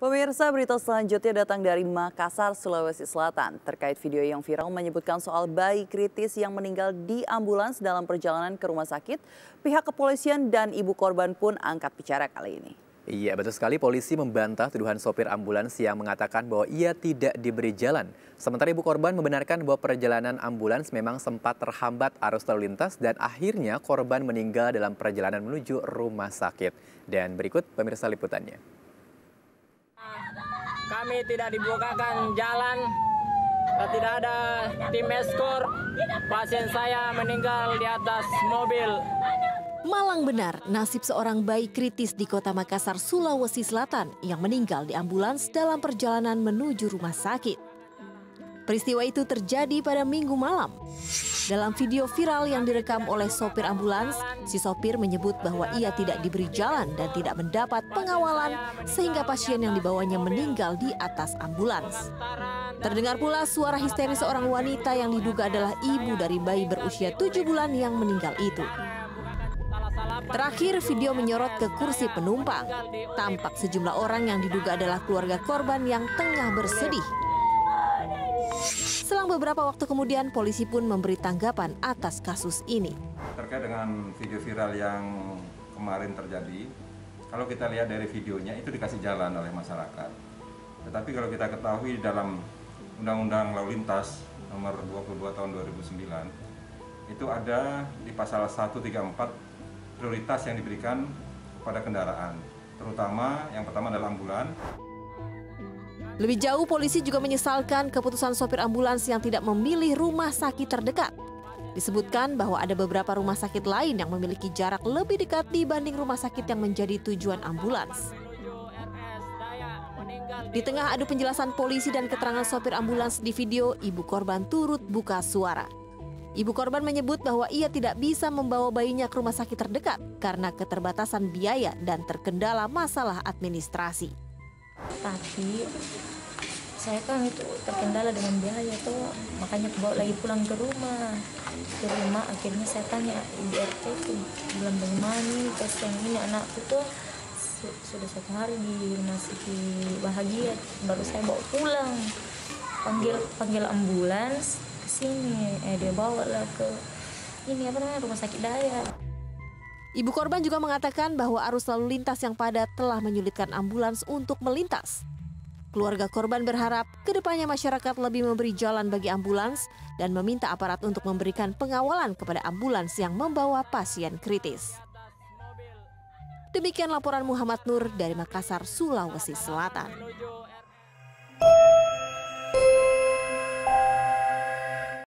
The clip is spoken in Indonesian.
Pemirsa berita selanjutnya datang dari Makassar, Sulawesi Selatan. Terkait video yang viral menyebutkan soal bayi kritis yang meninggal di ambulans dalam perjalanan ke rumah sakit, pihak kepolisian dan ibu korban pun angkat bicara kali ini. Iya, betul sekali. Polisi membantah tuduhan sopir ambulans yang mengatakan bahwa ia tidak diberi jalan. Sementara ibu korban membenarkan bahwa perjalanan ambulans memang sempat terhambat arus lalu lintas dan akhirnya korban meninggal dalam perjalanan menuju rumah sakit. Dan berikut pemirsa liputannya kami tidak dibukakan jalan. Tidak ada tim eskor. Pasien saya meninggal di atas mobil. Malang benar nasib seorang bayi kritis di kota Makassar, Sulawesi Selatan yang meninggal di ambulans dalam perjalanan menuju rumah sakit. Peristiwa itu terjadi pada minggu malam. Dalam video viral yang direkam oleh sopir ambulans, si sopir menyebut bahwa ia tidak diberi jalan dan tidak mendapat pengawalan sehingga pasien yang dibawanya meninggal di atas ambulans. Terdengar pula suara histeris seorang wanita yang diduga adalah ibu dari bayi berusia tujuh bulan yang meninggal itu. Terakhir, video menyorot ke kursi penumpang. Tampak sejumlah orang yang diduga adalah keluarga korban yang tengah bersedih beberapa waktu kemudian, polisi pun memberi tanggapan atas kasus ini. Terkait dengan video viral yang kemarin terjadi, kalau kita lihat dari videonya itu dikasih jalan oleh masyarakat. Tetapi kalau kita ketahui dalam Undang-Undang Lalu Lintas nomor 22 tahun 2009, itu ada di pasal 134 prioritas yang diberikan kepada kendaraan, terutama yang pertama adalah ambulan, lebih jauh, polisi juga menyesalkan keputusan sopir ambulans yang tidak memilih rumah sakit terdekat. Disebutkan bahwa ada beberapa rumah sakit lain yang memiliki jarak lebih dekat dibanding rumah sakit yang menjadi tujuan ambulans. Di tengah adu penjelasan polisi dan keterangan sopir ambulans di video, ibu korban turut buka suara. Ibu korban menyebut bahwa ia tidak bisa membawa bayinya ke rumah sakit terdekat karena keterbatasan biaya dan terkendala masalah administrasi. Tapi saya kan itu terkendala dengan biaya tuh makanya bawa lagi pulang ke rumah. Ke rumah akhirnya saya tanya ibu RT itu bilang bagaimana tes yang ini anakku tuh sudah satu hari di rumah sakit bahagia baru saya bawa pulang. Panggil panggil ambulans ke sini eh dia bawa lah ke ini apa namanya rumah sakit daya Ibu korban juga mengatakan bahwa arus lalu lintas yang padat telah menyulitkan ambulans untuk melintas. Keluarga korban berharap ke depannya masyarakat lebih memberi jalan bagi ambulans dan meminta aparat untuk memberikan pengawalan kepada ambulans yang membawa pasien kritis. Demikian laporan Muhammad Nur dari Makassar, Sulawesi Selatan.